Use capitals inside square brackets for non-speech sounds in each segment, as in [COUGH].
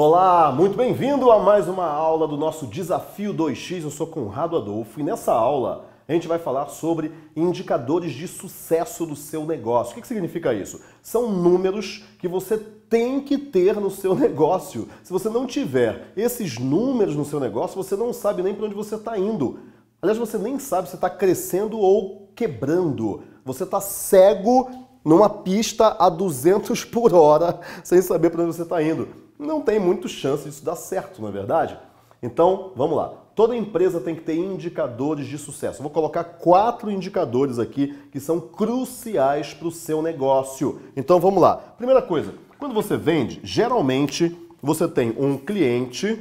Olá, muito bem-vindo a mais uma aula do nosso Desafio 2x. Eu sou Conrado Adolfo e nessa aula a gente vai falar sobre indicadores de sucesso do seu negócio. O que, que significa isso? São números que você tem que ter no seu [LAUGHS] negócio. Se você não tiver esses números no seu negócio, você não sabe nem para onde você está indo. Aliás, você nem sabe se está crescendo ou quebrando. Você está cego numa pista a 200 por hora, sem saber para onde você está indo não tem muito chance disso dar certo, não é verdade? Então, vamos lá. Toda empresa tem que ter indicadores de sucesso. vou colocar quatro indicadores aqui que são cruciais para o seu negócio. Então, vamos lá. Primeira coisa, quando você vende, geralmente você tem um cliente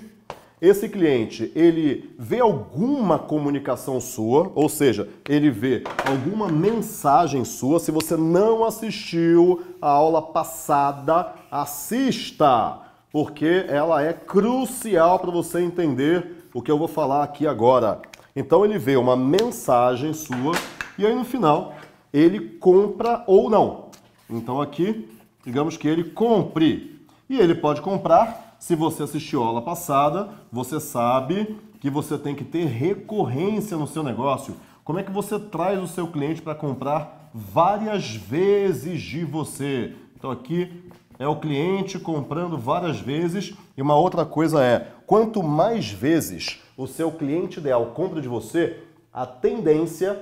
esse cliente, ele vê alguma comunicação sua, ou seja, ele vê alguma mensagem sua. Se você não assistiu a aula passada, assista! porque ela é crucial para você entender o que eu vou falar aqui agora. Então ele vê uma mensagem sua e aí no final ele compra ou não. Então aqui, digamos que ele compre. E ele pode comprar, se você assistiu a aula passada, você sabe que você tem que ter recorrência no seu negócio. Como é que você traz o seu cliente para comprar várias vezes de você? Então aqui é o cliente comprando várias vezes. E uma outra coisa é, quanto mais vezes o seu cliente ideal compra de você, a tendência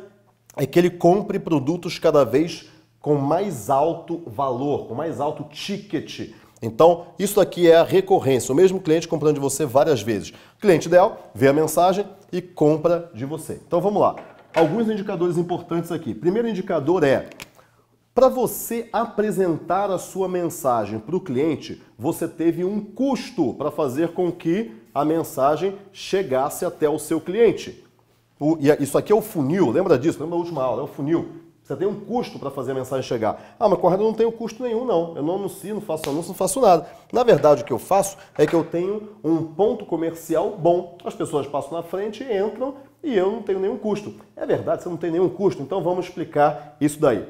é que ele compre produtos cada vez com mais alto valor, com mais alto ticket. Então, isso aqui é a recorrência, o mesmo cliente comprando de você várias vezes. O cliente ideal vê a mensagem e compra de você. Então, vamos lá. Alguns indicadores importantes aqui. Primeiro indicador é para você apresentar a sua mensagem para o cliente, você teve um custo para fazer com que a mensagem chegasse até o seu cliente. O, isso aqui é o funil, lembra disso? Lembra da última aula? É o funil. Você tem um custo para fazer a mensagem chegar. Ah, mas eu não tenho custo nenhum, não. Eu não anuncio, não faço anúncio, não faço nada. Na verdade, o que eu faço é que eu tenho um ponto comercial bom. As pessoas passam na frente, entram e eu não tenho nenhum custo. É verdade, você não tem nenhum custo, então vamos explicar isso daí.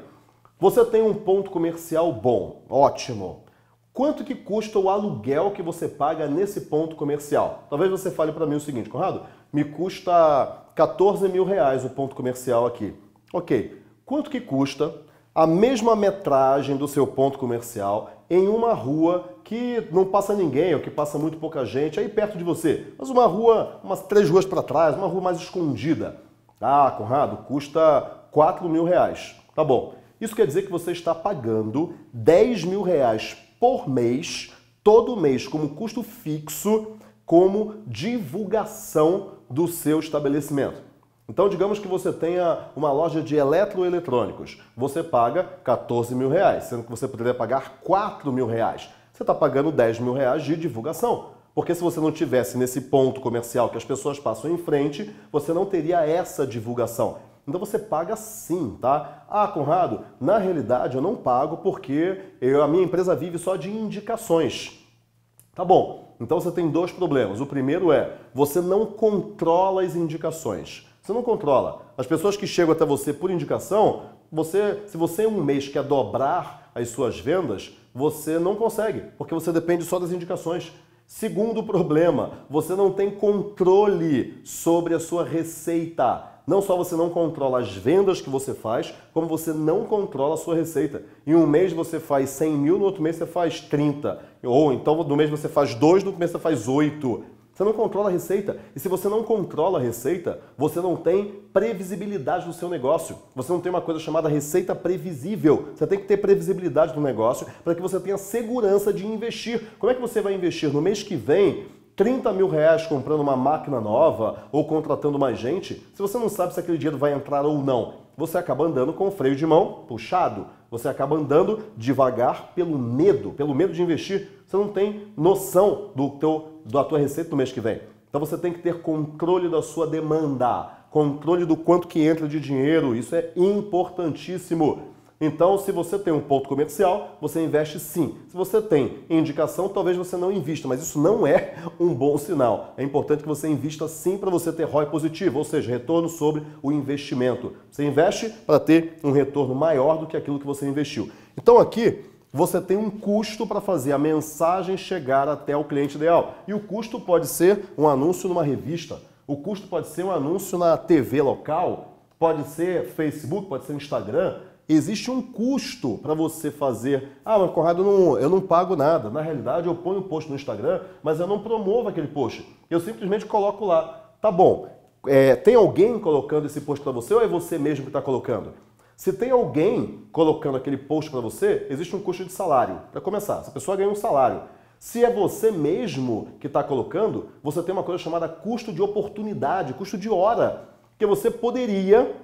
Você tem um ponto comercial bom, ótimo. Quanto que custa o aluguel que você paga nesse ponto comercial? Talvez você fale para mim o seguinte, Conrado, me custa 14 mil reais o ponto comercial aqui. Ok, quanto que custa a mesma metragem do seu ponto comercial em uma rua que não passa ninguém ou que passa muito pouca gente aí perto de você, mas uma rua, umas três ruas para trás, uma rua mais escondida. Ah, Conrado, custa 4 mil reais. Tá bom. Isso quer dizer que você está pagando 10 mil reais por mês, todo mês, como custo fixo, como divulgação do seu estabelecimento. Então, digamos que você tenha uma loja de eletroeletrônicos. Você paga 14 mil reais, sendo que você poderia pagar 4 mil reais. Você está pagando 10 mil reais de divulgação. Porque se você não tivesse nesse ponto comercial que as pessoas passam em frente, você não teria essa divulgação. Então você paga sim, tá? Ah, Conrado, na realidade eu não pago porque eu, a minha empresa vive só de indicações. Tá bom, então você tem dois problemas. O primeiro é, você não controla as indicações. Você não controla. As pessoas que chegam até você por indicação, você, se você em um mês quer dobrar as suas vendas, você não consegue, porque você depende só das indicações. Segundo problema, você não tem controle sobre a sua receita não só você não controla as vendas que você faz, como você não controla a sua receita. Em um mês você faz 100 mil, no outro mês você faz 30. Ou então no mês você faz 2, no outro mês você faz 8. Você não controla a receita. E se você não controla a receita, você não tem previsibilidade no seu negócio. Você não tem uma coisa chamada receita previsível. Você tem que ter previsibilidade no negócio para que você tenha segurança de investir. Como é que você vai investir no mês que vem 30 mil reais comprando uma máquina nova ou contratando mais gente, se você não sabe se aquele dinheiro vai entrar ou não, você acaba andando com o freio de mão puxado. Você acaba andando devagar pelo medo, pelo medo de investir. Você não tem noção do teu, da tua receita no mês que vem. Então você tem que ter controle da sua demanda, controle do quanto que entra de dinheiro. Isso é importantíssimo. Então, se você tem um ponto comercial, você investe sim. Se você tem indicação, talvez você não invista, mas isso não é um bom sinal. É importante que você invista sim para você ter ROI positivo, ou seja, retorno sobre o investimento. Você investe para ter um retorno maior do que aquilo que você investiu. Então, aqui, você tem um custo para fazer a mensagem chegar até o cliente ideal. E o custo pode ser um anúncio numa revista, o custo pode ser um anúncio na TV local, pode ser Facebook, pode ser Instagram. Existe um custo para você fazer. Ah, mas Conrado, não, eu não pago nada. Na realidade, eu ponho um post no Instagram, mas eu não promovo aquele post. Eu simplesmente coloco lá. Tá bom. É, tem alguém colocando esse post para você ou é você mesmo que está colocando? Se tem alguém colocando aquele post para você, existe um custo de salário. Para começar, essa pessoa ganha um salário. Se é você mesmo que está colocando, você tem uma coisa chamada custo de oportunidade, custo de hora, que você poderia,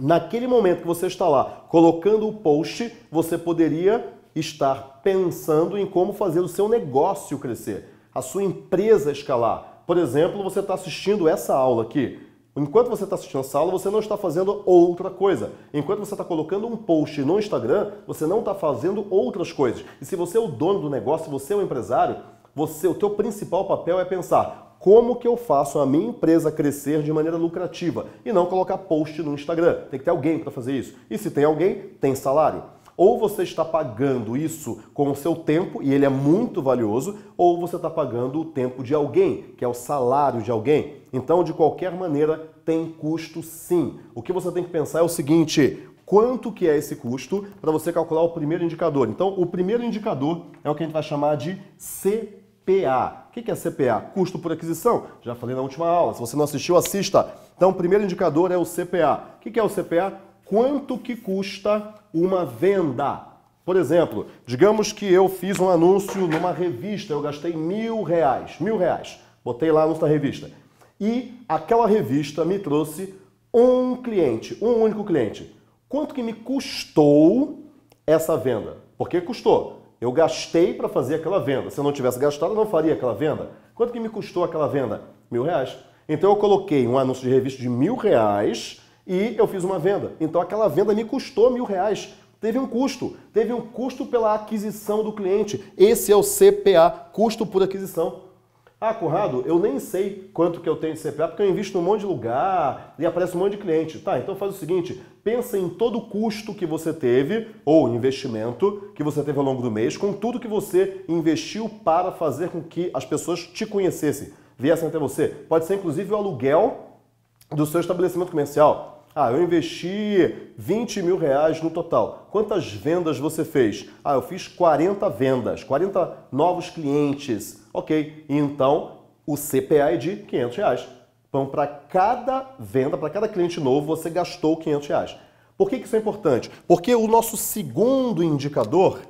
naquele momento que você está lá colocando o post, você poderia estar pensando em como fazer o seu negócio crescer, a sua empresa escalar. Por exemplo, você está assistindo essa aula aqui. Enquanto você está assistindo essa aula, você não está fazendo outra coisa. Enquanto você está colocando um post no Instagram, você não está fazendo outras coisas. E se você é o dono do negócio, você é o empresário, você, o teu principal papel é pensar como que eu faço a minha empresa crescer de maneira lucrativa e não colocar post no Instagram. Tem que ter alguém para fazer isso. E se tem alguém, tem salário. Ou você está pagando isso com o seu tempo, e ele é muito valioso, ou você está pagando o tempo de alguém, que é o salário de alguém. Então, de qualquer maneira, tem custo sim. O que você tem que pensar é o seguinte: quanto que é esse custo para você calcular o primeiro indicador. Então, o primeiro indicador é o que a gente vai chamar de CPA. O que é CPA? Custo por aquisição. Já falei na última aula. Se você não assistiu, assista. Então, o primeiro indicador é o CPA. O que é o CPA? quanto que custa uma venda. Por exemplo, digamos que eu fiz um anúncio numa revista, eu gastei mil reais, mil reais, botei lá no da revista. E aquela revista me trouxe um cliente, um único cliente. Quanto que me custou essa venda? Porque custou. Eu gastei para fazer aquela venda. Se eu não tivesse gastado, eu não faria aquela venda. Quanto que me custou aquela venda? Mil reais. Então eu coloquei um anúncio de revista de mil reais e eu fiz uma venda. Então aquela venda me custou mil reais. Teve um custo, teve um custo pela aquisição do cliente. Esse é o CPA, custo por aquisição. Ah, Conrado, eu nem sei quanto que eu tenho de CPA porque eu invisto num monte de lugar e aparece um monte de cliente. Tá, então faz o seguinte, pensa em todo o custo que você teve ou investimento que você teve ao longo do mês, com tudo que você investiu para fazer com que as pessoas te conhecessem, viessem até você. Pode ser inclusive o aluguel do seu estabelecimento comercial. Ah, eu investi 20 mil reais no total. Quantas vendas você fez? Ah, eu fiz 40 vendas, 40 novos clientes. Ok, então o CPA é de 500 reais. Então, para cada venda, para cada cliente novo, você gastou 500 reais. Por que, que isso é importante? Porque o nosso segundo indicador,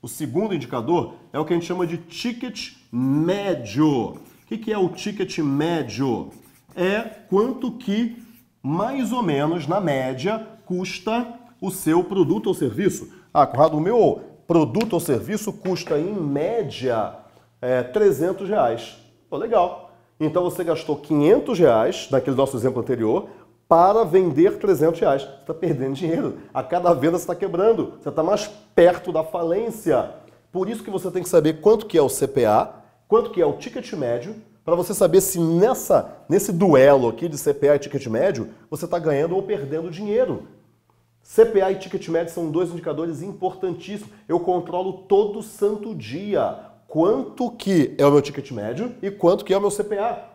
o segundo indicador é o que a gente chama de ticket médio. O que, que é o ticket médio? É quanto que mais ou menos, na média, custa o seu produto ou serviço. Ah, Conrado, o meu produto ou serviço custa, em média, é, 300 reais. Pô, legal. Então você gastou 500 reais, naquele nosso exemplo anterior, para vender 300 reais. Você está perdendo dinheiro. A cada venda você está quebrando. Você está mais perto da falência. Por isso que você tem que saber quanto que é o CPA, quanto que é o ticket médio, para você saber se nessa, nesse duelo aqui de CPA e ticket médio, você está ganhando ou perdendo dinheiro. CPA e ticket médio são dois indicadores importantíssimos. Eu controlo todo santo dia quanto que é o meu ticket médio e quanto que é o meu CPA.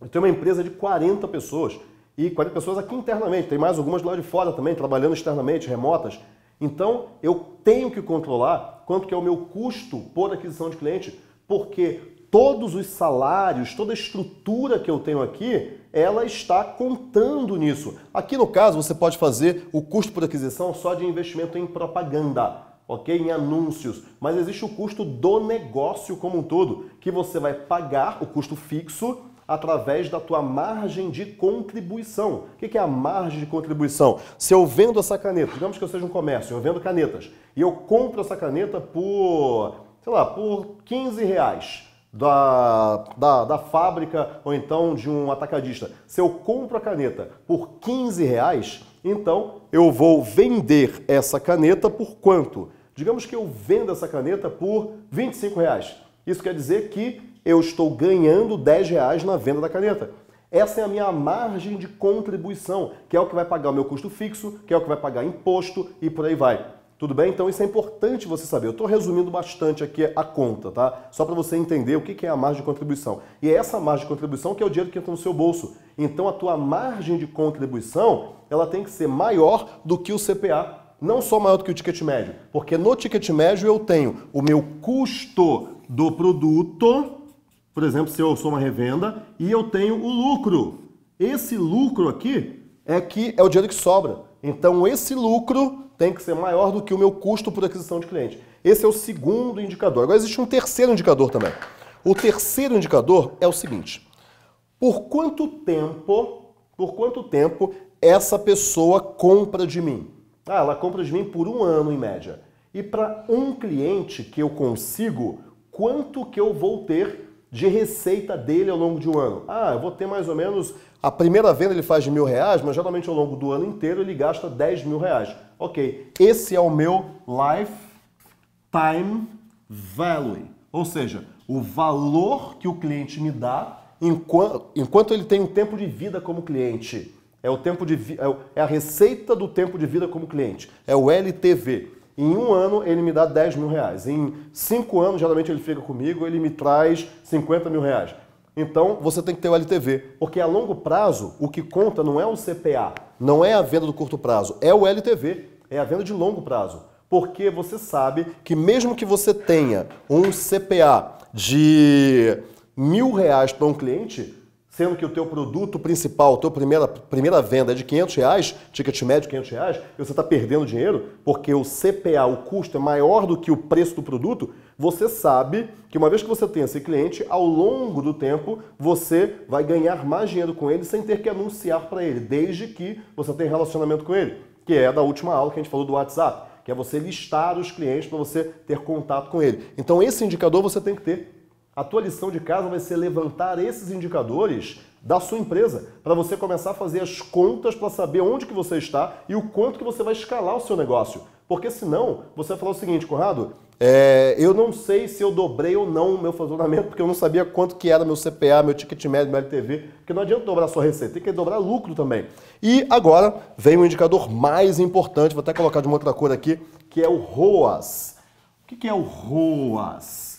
Eu tenho uma empresa de 40 pessoas e 40 pessoas aqui internamente, tem mais algumas lá de fora também, trabalhando externamente, remotas. Então, eu tenho que controlar quanto que é o meu custo por aquisição de cliente, porque todos os salários, toda a estrutura que eu tenho aqui, ela está contando nisso. Aqui no caso, você pode fazer o custo por aquisição só de investimento em propaganda, ok? Em anúncios. Mas existe o custo do negócio como um todo, que você vai pagar o custo fixo através da tua margem de contribuição. O que é a margem de contribuição? Se eu vendo essa caneta, digamos que eu seja um comércio, eu vendo canetas, e eu compro essa caneta por, sei lá, por 15 reais da, da, da, fábrica ou então de um atacadista. Se eu compro a caneta por 15 reais, então eu vou vender essa caneta por quanto? Digamos que eu vendo essa caneta por 25 reais. Isso quer dizer que eu estou ganhando 10 reais na venda da caneta. Essa é a minha margem de contribuição, que é o que vai pagar o meu custo fixo, que é o que vai pagar imposto e por aí vai. Tudo bem? Então isso é importante você saber. Eu estou resumindo bastante aqui a conta, tá? Só para você entender o que é a margem de contribuição. E é essa margem de contribuição que é o dinheiro que entra no seu bolso. Então a tua margem de contribuição, ela tem que ser maior do que o CPA. Não só maior do que o ticket médio. Porque no ticket médio eu tenho o meu custo do produto, por exemplo, se eu sou uma revenda, e eu tenho o lucro. Esse lucro aqui é que é o dinheiro que sobra. Então esse lucro tem que ser maior do que o meu custo por aquisição de cliente. Esse é o segundo indicador. Agora existe um terceiro indicador também. O terceiro indicador é o seguinte: por quanto tempo, por quanto tempo essa pessoa compra de mim? Ah, ela compra de mim por um ano em média. E para um cliente que eu consigo, quanto que eu vou ter de receita dele ao longo de um ano? Ah, eu vou ter mais ou menos. A primeira venda ele faz de mil reais, mas geralmente ao longo do ano inteiro ele gasta 10 mil reais. Ok, esse é o meu lifetime value, ou seja, o valor que o cliente me dá enquanto, enquanto ele tem um tempo de vida como cliente. É o tempo de é, é a receita do tempo de vida como cliente. É o LTV. Em um ano ele me dá 10 mil reais. Em cinco anos, geralmente ele fica comigo, ele me traz 50 mil reais. Então você tem que ter o LTV, porque a longo prazo o que conta não é o CPA, não é a venda do curto prazo, é o LTV, é a venda de longo prazo. Porque você sabe que mesmo que você tenha um CPA de mil reais para um cliente, sendo que o teu produto principal, a tua primeira, primeira venda é de 500 reais, ticket médio 500 reais, e você está perdendo dinheiro porque o CPA, o custo é maior do que o preço do produto, você sabe que uma vez que você tem esse cliente, ao longo do tempo, você vai ganhar mais dinheiro com ele sem ter que anunciar para ele, desde que você tenha relacionamento com ele, que é da última aula que a gente falou do WhatsApp, que é você listar os clientes para você ter contato com ele. Então esse indicador você tem que ter. A tua lição de casa vai ser levantar esses indicadores da sua empresa, para você começar a fazer as contas para saber onde que você está e o quanto que você vai escalar o seu negócio. Porque senão, você vai falar o seguinte, Conrado, é, eu não sei se eu dobrei ou não o meu faturamento, porque eu não sabia quanto que era meu CPA, meu ticket médio, meu LTV, porque não adianta dobrar sua receita, tem que dobrar lucro também. E agora vem o um indicador mais importante, vou até colocar de uma outra cor aqui, que é o ROAS. O que é o ROAS?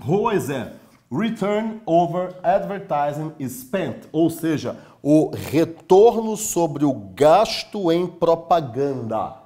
ROAS é Return Over Advertising Spent, ou seja, o retorno sobre o gasto em propaganda.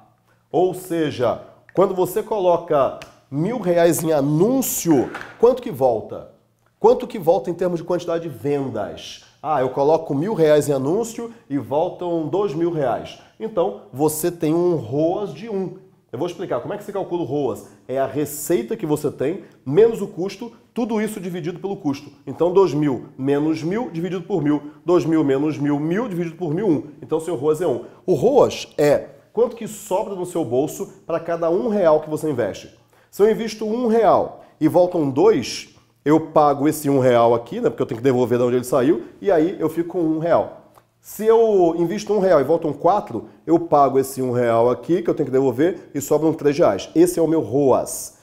Ou seja, quando você coloca mil reais em anúncio, quanto que volta? Quanto que volta em termos de quantidade de vendas? Ah, eu coloco mil reais em anúncio e voltam dois mil reais. Então, você tem um ROAS de um. Eu vou explicar como é que se calcula o ROAS. É a receita que você tem menos o custo, tudo isso dividido pelo custo. Então, 2.000 menos 1.000 dividido por 1.000. 2.000 menos 1.000, 1.000 dividido por 1.000, 1. Então, seu ROAS é 1. O ROAS é quanto que sobra no seu bolso para cada um real que você investe. Se eu invisto um real e voltam dois, eu pago esse um real aqui, né, porque eu tenho que devolver de onde ele saiu, e aí eu fico com um real. Se eu invisto um real e voltam quatro, eu pago esse um real aqui que eu tenho que devolver e sobram três reais. Esse é o meu ROAS.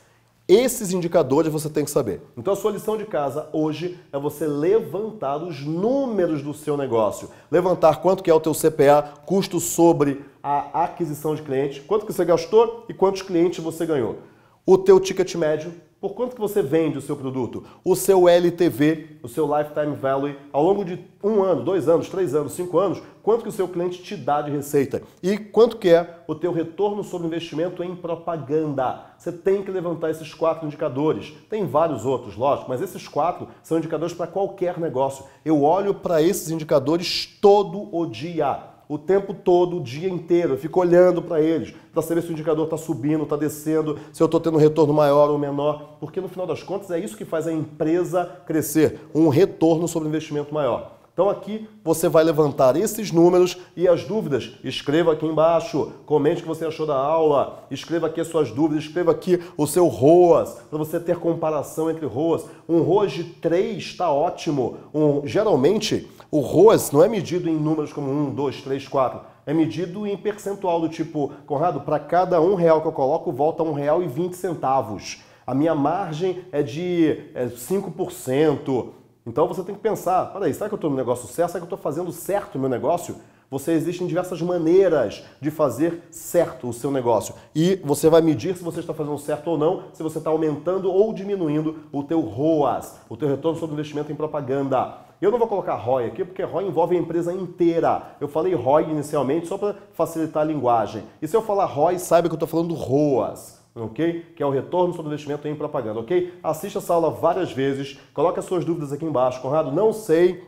Esses indicadores você tem que saber. Então a sua lição de casa hoje é você levantar os números do seu negócio. Levantar quanto que é o teu CPA, custo sobre a aquisição de clientes, quanto que você gastou e quantos clientes você ganhou. O teu ticket médio, por quanto que você vende o seu produto? O seu LTV, o seu Lifetime Value, ao longo de um ano, dois anos, três anos, cinco anos, quanto que o seu cliente te dá de receita? E quanto que é o teu retorno sobre investimento em propaganda? Você tem que levantar esses quatro indicadores. Tem vários outros, lógico, mas esses quatro são indicadores para qualquer negócio. Eu olho para esses indicadores todo o dia o tempo todo, o dia inteiro. Eu fico olhando para eles para saber se o indicador está subindo, está descendo, se eu estou tendo um retorno maior ou menor, porque no final das contas é isso que faz a empresa crescer, um retorno sobre investimento maior. Então aqui você vai levantar esses números e as dúvidas, escreva aqui embaixo, comente o que você achou da aula, escreva aqui as suas dúvidas, escreva aqui o seu ROAS, para você ter comparação entre ROAS. Um ROAS de 3 está ótimo. Um, geralmente, o ROAS não é medido em números como 1, 2, 3, 4. É medido em percentual do tipo, Conrado, para cada um real que eu coloco, volta um real e 20 centavos. A minha margem é de é 5%. Então você tem que pensar, peraí, será que eu estou no negócio certo? Será que eu estou fazendo certo o meu negócio? Você existem diversas maneiras de fazer certo o seu negócio. E você vai medir se você está fazendo certo ou não, se você está aumentando ou diminuindo o teu ROAS, o teu retorno sobre investimento em propaganda. Eu não vou colocar ROI aqui porque ROI envolve a empresa inteira. Eu falei ROI inicialmente só para facilitar a linguagem. E se eu falar ROI, saiba que eu estou falando ROAS ok? Que é o retorno sobre investimento em propaganda, ok? Assista essa aula várias vezes, coloque as suas dúvidas aqui embaixo. Conrado, não sei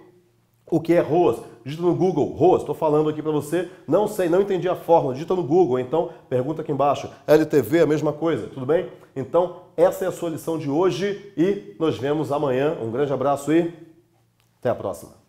o que é ROAS. Digita no Google, ROAS, estou falando aqui para você, não sei, não entendi a fórmula, digita no Google, então pergunta aqui embaixo. LTV, a mesma coisa, tudo bem? Então, essa é a sua lição de hoje e nos vemos amanhã. Um grande abraço e até a próxima.